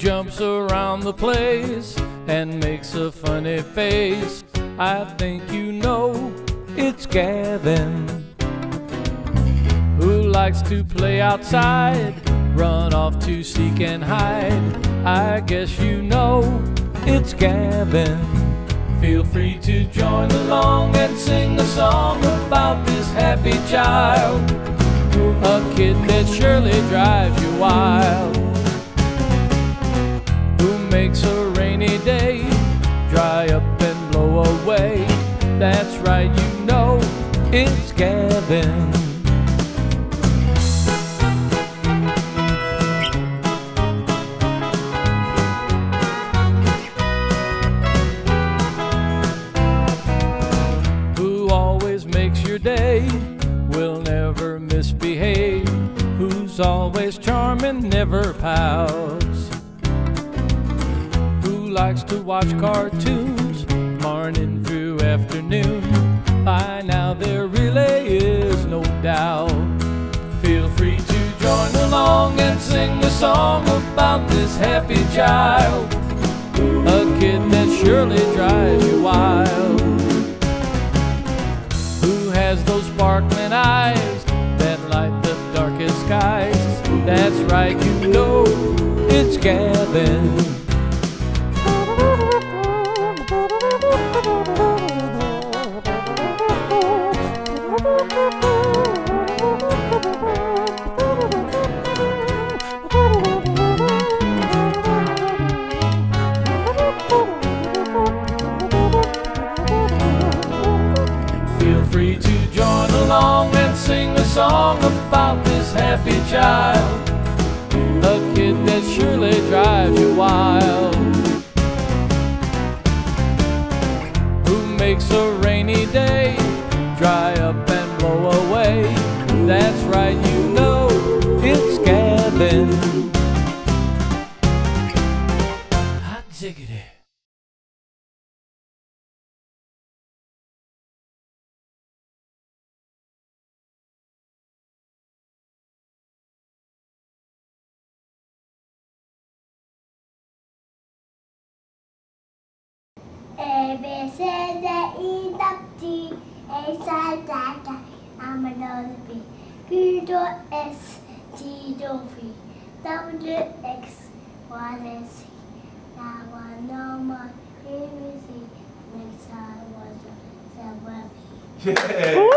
jumps around the place and makes a funny face. I think you know it's Gavin who likes to play outside, run off to seek and hide. I guess you know it's Gavin. Feel free to join along and sing a song about this happy child. A kid that surely drives you wild. That's right, you know it's Gavin. who always makes your day, will never misbehave, who's always charming, never pouts, who likes to watch cartoons morning afternoon. By now there really is no doubt. Feel free to join along and sing a song about this happy child, a kid that surely drives you wild who has those sparkling eyes that light the darkest skies. That's right, you know it's Gavin. Along and sing a song about this happy child, a kid that surely drives you wild, who makes a rainy day dry up and blow away. That's right, you know it's Gavin. Hot diggity. A, B, C, D, E, F, G, H, I, J, K, I'm a nose B. Q, do, S, T, do, V. W, X, Y, Z. Now I know my. Next time. Yeah.